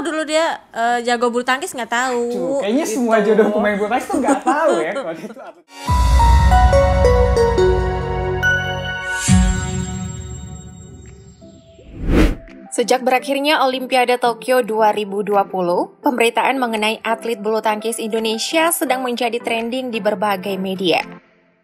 tahu dulu dia uh, jago bulu tangkis nggak tahu. Cuh, kayaknya gitu. semua jodoh pemain bulu tangkis tuh nggak tahu ya kalau tuh atlet. Sejak berakhirnya Olimpiade Tokyo 2020, pemberitaan mengenai atlet bulu tangkis Indonesia sedang menjadi trending di berbagai media.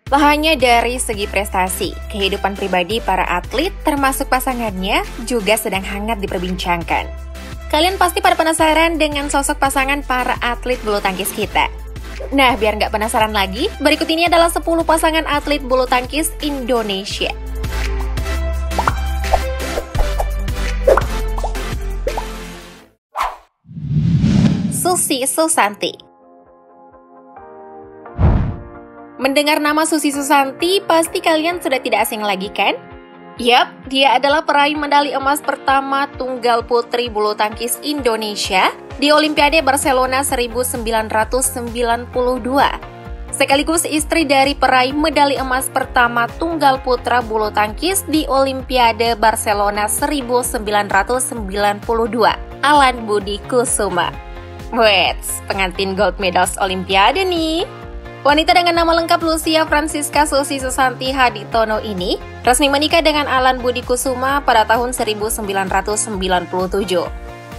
Tak hanya dari segi prestasi, kehidupan pribadi para atlet termasuk pasangannya juga sedang hangat diperbincangkan. Kalian pasti pada penasaran dengan sosok pasangan para atlet bulu tangkis kita. Nah, biar nggak penasaran lagi, berikut ini adalah 10 pasangan atlet bulu tangkis Indonesia. Susi Susanti. Mendengar nama Susi Susanti, pasti kalian sudah tidak asing lagi kan? Yap, dia adalah peraih medali emas pertama tunggal putri bulu tangkis Indonesia di Olimpiade Barcelona 1992. Sekaligus istri dari peraih medali emas pertama tunggal putra bulu tangkis di Olimpiade Barcelona 1992, Alan Budi Kusuma. Wait, pengantin gold medals Olimpiade nih. Wanita dengan nama lengkap Lucia Francisca Susi Susanti Haditono ini resmi menikah dengan Alan Budi Kusuma pada tahun 1997.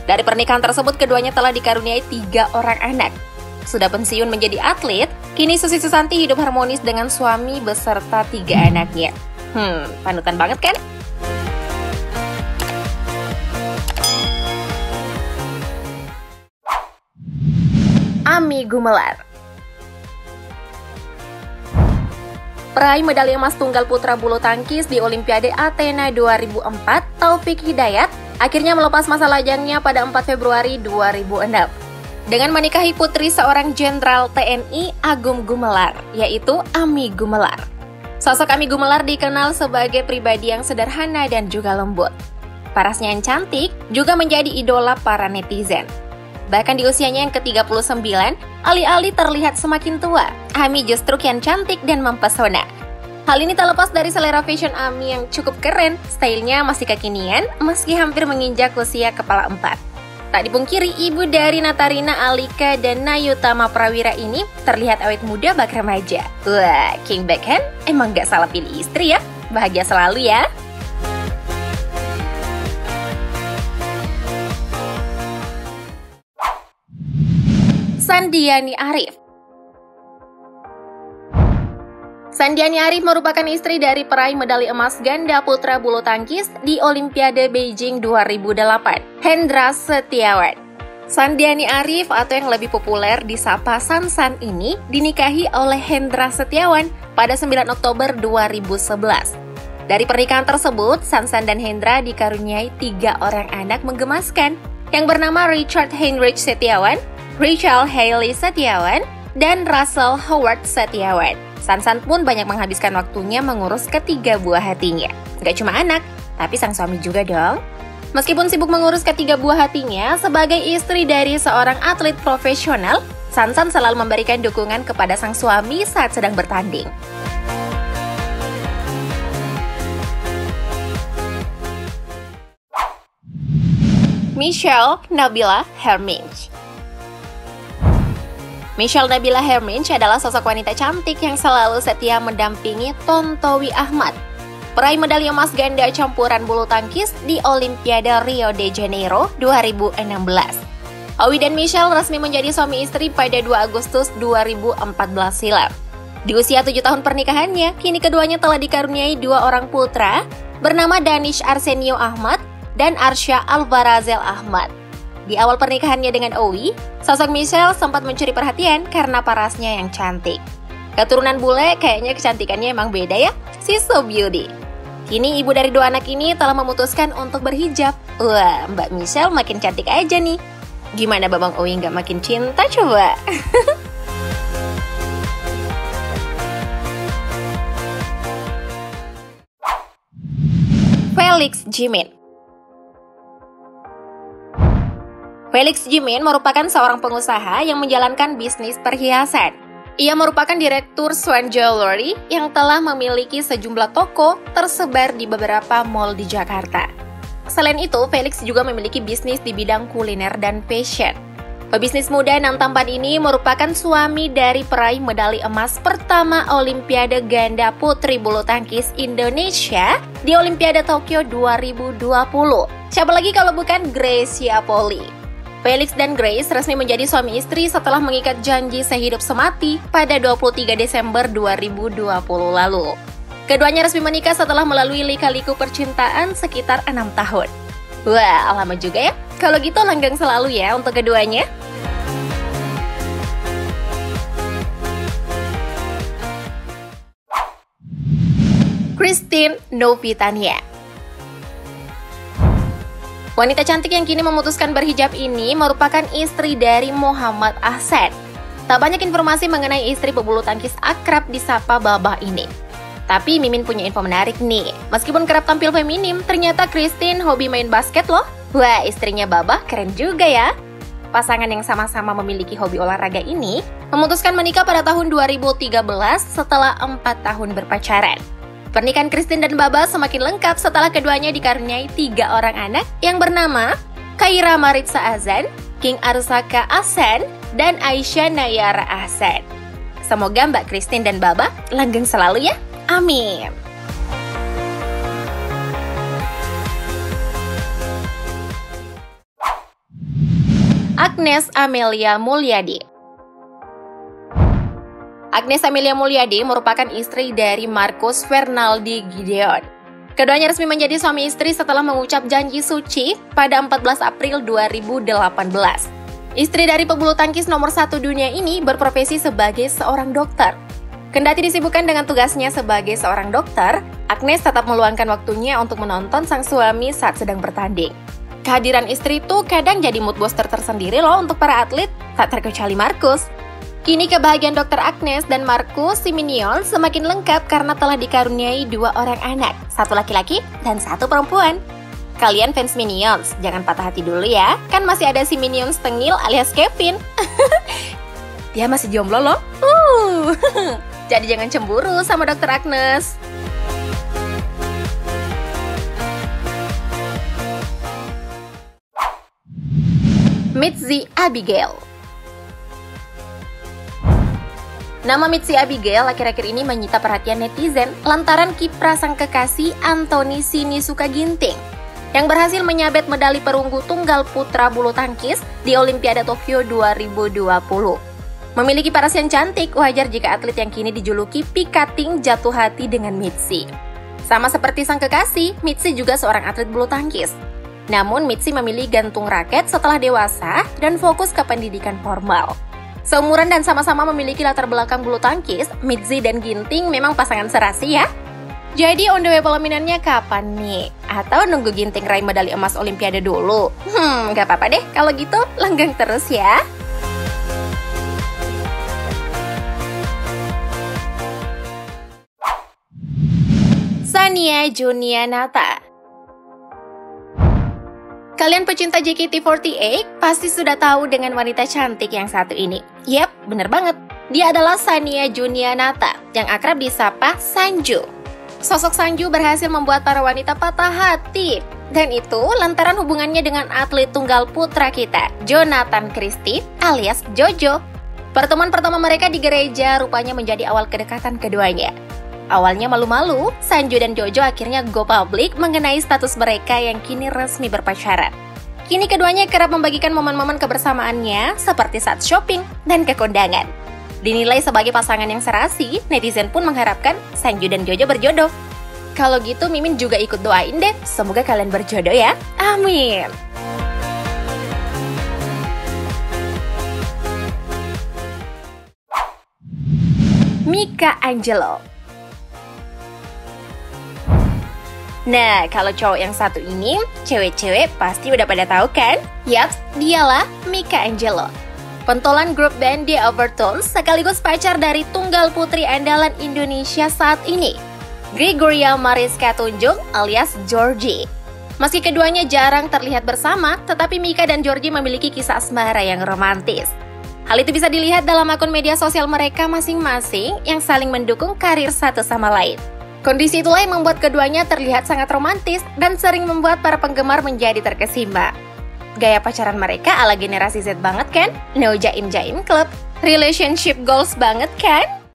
Dari pernikahan tersebut, keduanya telah dikaruniai tiga orang anak. Sudah pensiun menjadi atlet, kini Susi Susanti hidup harmonis dengan suami beserta tiga anaknya. Hmm, panutan banget kan? Ami Gumelar. Peraih medali emas tunggal putra bulu tangkis di Olimpiade Athena 2004, Taufik Hidayat, akhirnya melepas masa lajangnya pada 4 Februari 2006. Dengan menikahi putri seorang jenderal TNI Agung Gumelar, yaitu Ami Gumelar. Sosok Ami Gumelar dikenal sebagai pribadi yang sederhana dan juga lembut. Parasnya yang cantik juga menjadi idola para netizen. Bahkan di usianya yang ke-39, alih-alih terlihat semakin tua, Ami justru kian cantik dan mempesona. Hal ini tak lepas dari selera fashion Ami yang cukup keren, stylenya masih kekinian meski hampir menginjak usia kepala empat. Tak dipungkiri, ibu dari Natarina Alika dan Nayutama Prawira ini terlihat awet muda bak remaja. Wah, King Beckham emang gak salah pilih istri ya. Bahagia selalu ya. Sandiani Arif. Sandiani Arif merupakan istri dari peraih medali emas ganda putra bulu tangkis di Olimpiade Beijing 2008, Hendra Setiawan. Sandiani Arif atau yang lebih populer disapa Sansan ini dinikahi oleh Hendra Setiawan pada 9 Oktober 2011. Dari pernikahan tersebut, Sansan dan Hendra dikaruniai tiga orang anak menggemaskan yang bernama Richard Heinrich Setiawan, Rachel Hailey Setiawan, dan Russell Howard Setiawan. Sansan pun banyak menghabiskan waktunya mengurus ketiga buah hatinya. Gak cuma anak, tapi sang suami juga dong. Meskipun sibuk mengurus ketiga buah hatinya, sebagai istri dari seorang atlet profesional, Sansan selalu memberikan dukungan kepada sang suami saat sedang bertanding. Michelle Nabila Herminch Michelle Nabila Herminch adalah sosok wanita cantik yang selalu setia mendampingi Tontowi Ahmad, peraih medali emas ganda campuran bulu tangkis di Olimpiade Rio de Janeiro 2016. Owi dan Michelle resmi menjadi suami istri pada 2 Agustus 2014 silam. Di usia 7 tahun pernikahannya, kini keduanya telah dikaruniai dua orang putra bernama Danish Arsenio Ahmad dan Arsya Alvarazel Ahmad. Di awal pernikahannya dengan Owi, sosok Michelle sempat mencuri perhatian karena parasnya yang cantik. Keturunan bule kayaknya kecantikannya emang beda ya, si so beauty. Kini ibu dari dua anak ini telah memutuskan untuk berhijab. Wah, Mbak Michelle makin cantik aja nih. Gimana Babang Owi nggak makin cinta coba? Felix Jimin Felix Jimin merupakan seorang pengusaha yang menjalankan bisnis perhiasan. Ia merupakan direktur Swan Jewelry yang telah memiliki sejumlah toko tersebar di beberapa mall di Jakarta. Selain itu, Felix juga memiliki bisnis di bidang kuliner dan fashion. Pebisnis muda enam tampan ini merupakan suami dari peraih medali emas pertama Olimpiade Ganda Putri Bulu Tangkis Indonesia di Olimpiade Tokyo 2020. Siapa lagi kalau bukan Gracia Poli? Felix dan Grace resmi menjadi suami istri setelah mengikat janji sehidup semati pada 23 Desember 2020 lalu. Keduanya resmi menikah setelah melalui lika-liku percintaan sekitar enam tahun. Wah, lama juga ya. Kalau gitu langgang selalu ya untuk keduanya. Christine Novitania Wanita cantik yang kini memutuskan berhijab ini merupakan istri dari Muhammad Ahsan. Tak banyak informasi mengenai istri pebulu tangkis akrab di sapa Babah ini. Tapi Mimin punya info menarik nih. Meskipun kerap tampil feminim, ternyata Christine hobi main basket loh. Wah, istrinya Babah keren juga ya. Pasangan yang sama-sama memiliki hobi olahraga ini memutuskan menikah pada tahun 2013 setelah 4 tahun berpacaran. Pernikahan Christine dan Baba semakin lengkap setelah keduanya dikaruniai tiga orang anak yang bernama Kaira Maritza Azan, King Arsaka Ahsan, dan Aisyah Nayara Ahsan. Semoga Mbak Christine dan Baba langgeng selalu ya. Amin. Agnes Amelia Mulyadi Agnes Amelia Mulyadi merupakan istri dari Marcus Fernaldi Gideon. Keduanya resmi menjadi suami istri setelah mengucap janji suci pada 14 April 2018. Istri dari pebulu tangkis nomor satu dunia ini berprofesi sebagai seorang dokter. Kendati disibukkan dengan tugasnya sebagai seorang dokter, Agnes tetap meluangkan waktunya untuk menonton sang suami saat sedang bertanding. Kehadiran istri itu kadang jadi mood booster tersendiri loh untuk para atlet, tak terkecuali Marcus. Kini kebahagiaan Dr. Agnes dan Marcus Siminion semakin lengkap karena telah dikaruniai dua orang anak, satu laki-laki dan satu perempuan. Kalian fans Minions, jangan patah hati dulu ya, kan masih ada si Minions tengil alias Kevin. Dia masih jomblo loh. Uh. Jadi jangan cemburu sama Dr. Agnes. Mitzi Abigail Nama Mitzi Abigail akhir-akhir ini menyita perhatian netizen lantaran kiprah sang kekasih Anthony Sinisuka Ginting yang berhasil menyabet medali perunggu tunggal putra bulu tangkis di Olimpiade Tokyo 2020. Memiliki paras yang cantik, wajar jika atlet yang kini dijuluki pikating jatuh hati dengan Mitzi. Sama seperti sang kekasih, Mitzi juga seorang atlet bulu tangkis. Namun Mitzi memilih gantung raket setelah dewasa dan fokus ke pendidikan formal. Seumuran dan sama-sama memiliki latar belakang bulu tangkis, Mitzi dan Ginting memang pasangan serasi ya. Jadi on the way pelaminannya kapan nih? Atau nunggu Ginting raih medali emas Olimpiade dulu? Hmm, gak apa-apa deh, kalau gitu langgang terus ya. Sania Junianata Kalian pecinta JKT48 pasti sudah tahu dengan wanita cantik yang satu ini. Yap, bener banget. Dia adalah Sania Junianata yang akrab disapa Sanju. Sosok Sanju berhasil membuat para wanita patah hati. Dan itu lantaran hubungannya dengan atlet tunggal putra kita, Jonathan Christie alias Jojo. Pertemuan pertama mereka di gereja rupanya menjadi awal kedekatan keduanya. Awalnya malu-malu, Sanju dan Jojo akhirnya go public mengenai status mereka yang kini resmi berpacaran. Kini keduanya kerap membagikan momen-momen kebersamaannya seperti saat shopping dan ke kondangan. Dinilai sebagai pasangan yang serasi, netizen pun mengharapkan Sanju dan Jojo berjodoh. Kalau gitu Mimin juga ikut doain deh, semoga kalian berjodoh ya. Amin. Mika Angelo Nah, kalau cowok yang satu ini, cewek-cewek pasti udah pada tahu kan? Yap, dialah Mika Angelo. Pentolan grup band The Overtones sekaligus pacar dari tunggal putri andalan Indonesia saat ini, Gregoria Mariska Tunjung alias Georgie. Meski keduanya jarang terlihat bersama, tetapi Mika dan Georgie memiliki kisah asmara yang romantis. Hal itu bisa dilihat dalam akun media sosial mereka masing-masing yang saling mendukung karir satu sama lain. Kondisi itulah yang membuat keduanya terlihat sangat romantis dan sering membuat para penggemar menjadi terkesima. Gaya pacaran mereka ala generasi Z banget kan? No jaim-jaim club. Relationship goals banget kan?